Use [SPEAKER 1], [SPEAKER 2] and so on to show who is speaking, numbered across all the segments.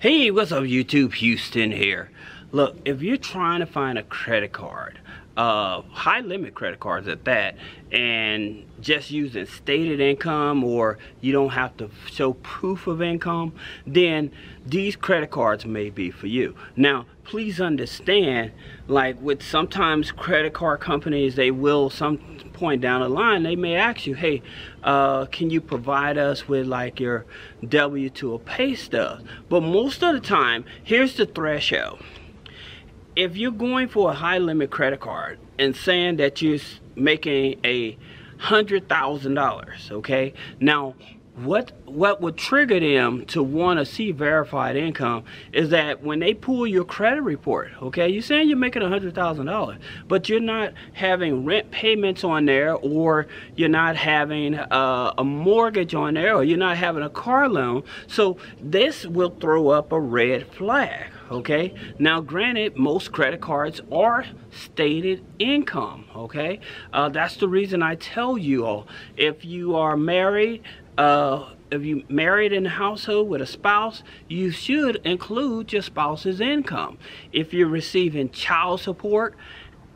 [SPEAKER 1] Hey, what's up YouTube? Houston here. Look, if you're trying to find a credit card, uh, high limit credit cards at that, and just using stated income or you don't have to show proof of income, then these credit cards may be for you. Now, please understand, like with sometimes credit card companies, they will some point down the line, they may ask you, hey, uh, can you provide us with like your W-2 or pay stub? But most of the time, here's the threshold. If you're going for a high limit credit card and saying that you're making a hundred thousand dollars okay? Now what what would trigger them to want to see verified income is that when they pull your credit report okay? You're saying you're making a hundred thousand dollars but you're not having rent payments on there or you're not having uh, a mortgage on there or you're not having a car loan so this will throw up a red flag okay? Now granted most credit cards are stated income okay? Uh, that's the reason I tell you all if you are married uh, if you married in a household with a spouse, you should include your spouse's income. If you're receiving child support,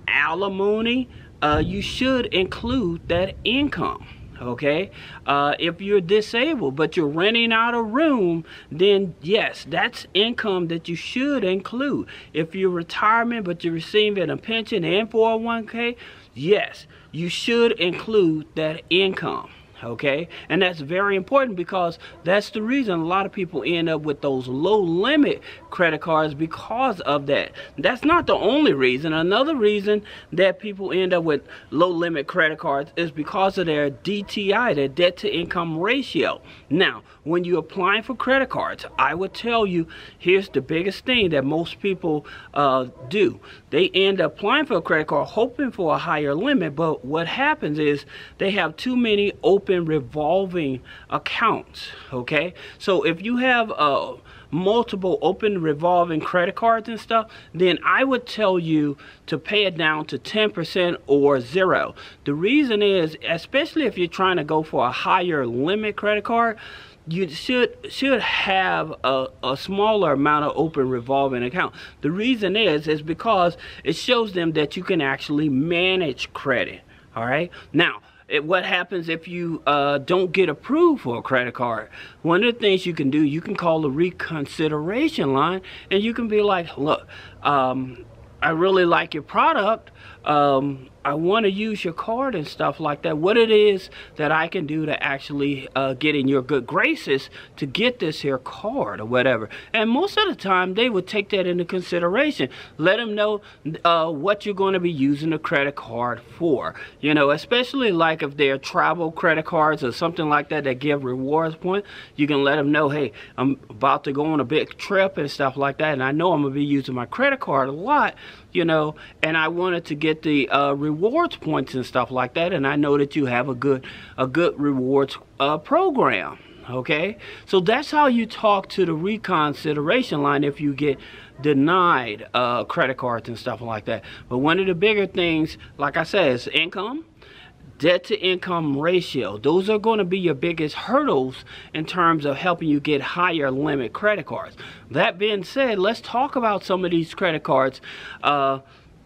[SPEAKER 1] alimony, uh, you should include that income okay? Uh, if you're disabled but you're renting out a room then yes that's income that you should include. If you're retirement but you're receiving a pension and 401k yes you should include that income okay? And that's very important because that's the reason a lot of people end up with those low limit credit cards because of that. That's not the only reason. Another reason that people end up with low limit credit cards is because of their DTI their debt to income ratio. Now when you're applying for credit cards I would tell you here's the biggest thing that most people uh, do. They end up applying for a credit card hoping for a higher limit but what happens is they have too many open open revolving accounts okay so if you have uh, multiple open revolving credit cards and stuff then I would tell you to pay it down to 10% or zero the reason is especially if you're trying to go for a higher limit credit card you should should have a, a smaller amount of open revolving account. The reason is is because it shows them that you can actually manage credit. All right. Now, it, what happens if you uh, don't get approved for a credit card? One of the things you can do, you can call the reconsideration line and you can be like, look, um, I really like your product. Um, I want to use your card and stuff like that. What it is that I can do to actually uh, get in your good graces to get this here card or whatever. And most of the time, they would take that into consideration. Let them know uh, what you're going to be using the credit card for. You know, especially like if they're travel credit cards or something like that that give rewards points. You can let them know, hey, I'm about to go on a big trip and stuff like that. And I know I'm going to be using my credit card a lot, you know, and I wanted to get the uh, rewards points and stuff like that and I know that you have a good a good rewards uh, program okay? So that's how you talk to the reconsideration line if you get denied uh, credit cards and stuff like that. But one of the bigger things like I said is income. Debt to income ratio. Those are going to be your biggest hurdles in terms of helping you get higher limit credit cards. That being said let's talk about some of these credit cards uh,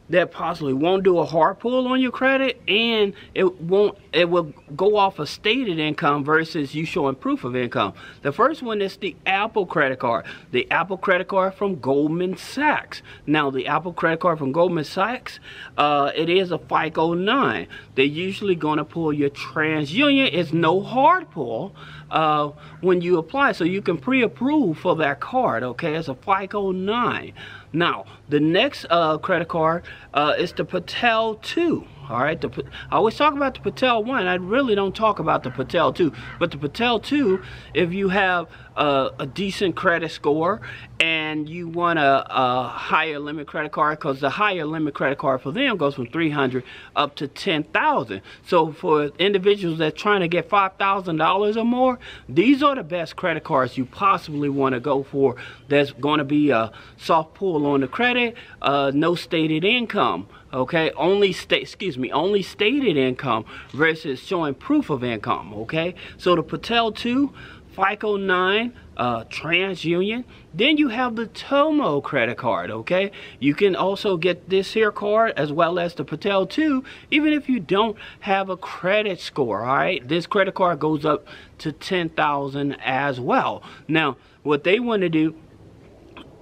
[SPEAKER 1] that possibly won't do a hard pull on your credit and it won't it will go off of stated income versus you showing proof of income. The first one is the apple credit card. The apple credit card from goldman sachs. Now the apple credit card from goldman sachs uh, it is a fico 9 they're usually going to pull your transunion. It's no hard pull uh, when you apply so you can pre-approve for that card okay? It's a fico 9 now, the next uh, credit card uh, is the Petal 2. All right, the, I always talk about the Petal 1. I really don't talk about the Petal 2. But the Petal 2, if you have a, a decent credit score and you want a, a higher limit credit card, because the higher limit credit card for them goes from 300 up to 10,000. So for individuals that trying to get $5,000 or more, these are the best credit cards you possibly want to go for. There's going to be a soft pull on the credit, uh, no stated income okay only state excuse me only stated income versus showing proof of income okay so the petal 2 FICO 9, uh, TransUnion. Then you have the Tomo credit card, okay? You can also get this here card as well as the Petal 2, even if you don't have a credit score, all right? This credit card goes up to 10,000 as well. Now, what they want to do,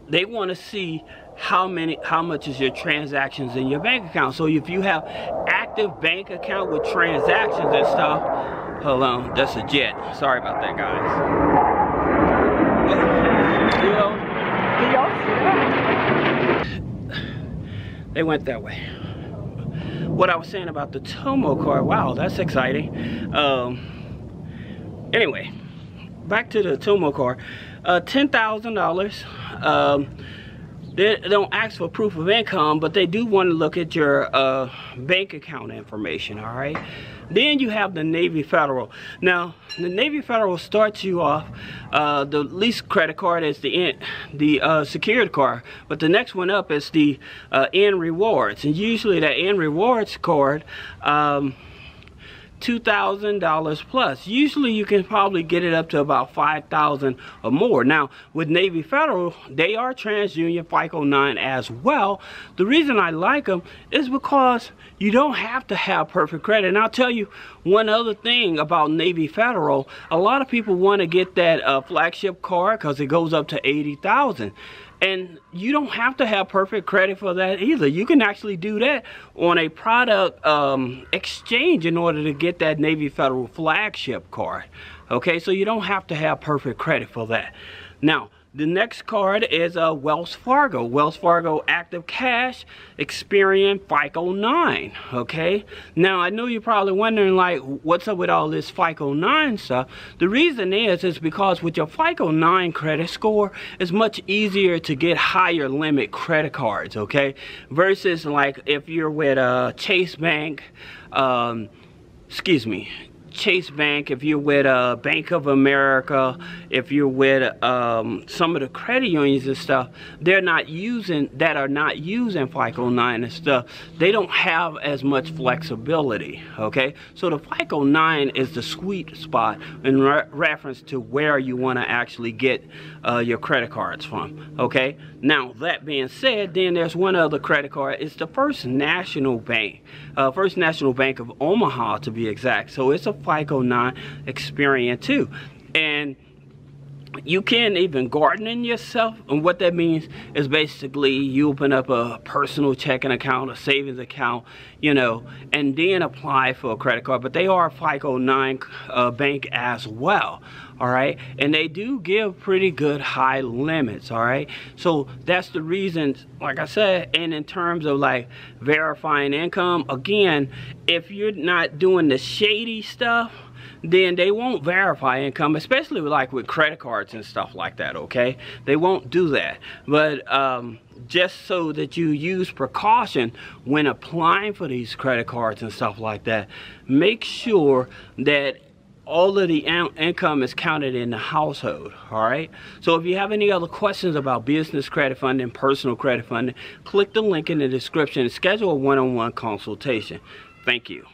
[SPEAKER 1] they want to see how many how much is your transactions in your bank account? So if you have active bank account with transactions and stuff hold on that's a jet. Sorry about that guys. They went that way. What I was saying about the Tomo card wow that's exciting. Um, anyway back to the Tomo card. Uh, $10,000 um, they don't ask for proof of income, but they do want to look at your uh, bank account information, all right? Then you have the Navy Federal. Now, the Navy Federal starts you off, uh, the least credit card is the the uh, secured card, but the next one up is the uh, N Rewards. And usually that N Rewards card, um, $2,000 plus. Usually you can probably get it up to about 5,000 or more. Now, with Navy Federal, they are TransUnion FICO 9 as well. The reason I like them is because you don't have to have perfect credit. And I'll tell you one other thing about Navy Federal. A lot of people want to get that uh, flagship card because it goes up to 80,000. And you don't have to have perfect credit for that either. You can actually do that on a product um, exchange in order to get that Navy Federal flagship card. Okay, so you don't have to have perfect credit for that. Now, the next card is a uh, Wells Fargo. Wells Fargo Active Cash Experian FICO 9. Okay. Now I know you're probably wondering like what's up with all this FICO 9 stuff. The reason is is because with your FICO 9 credit score, it's much easier to get higher limit credit cards. Okay. Versus like if you're with a uh, Chase Bank, um, excuse me, Chase Bank, if you're with uh, Bank of America, if you're with um, some of the credit unions and stuff, they're not using, that are not using FICO 9 and stuff, they don't have as much flexibility, okay? So the FICO 9 is the sweet spot in re reference to where you want to actually get uh, your credit cards from, okay? Now, that being said, then there's one other credit card. It's the First National Bank, uh, First National Bank of Omaha to be exact. So it's a FICO 9 Experian too. And you can even garden in yourself and what that means is basically you open up a personal checking account a savings account you know and then apply for a credit card. But they are FICO 9 uh, bank as well all right? And they do give pretty good high limits all right? So that's the reason like I said and in terms of like verifying income again if you're not doing the shady stuff then they won't verify income, especially like with credit cards and stuff like that, okay? They won't do that. But um, just so that you use precaution when applying for these credit cards and stuff like that, make sure that all of the income is counted in the household all right so if you have any other questions about business credit funding personal credit funding click the link in the description and schedule a one-on-one -on -one consultation thank you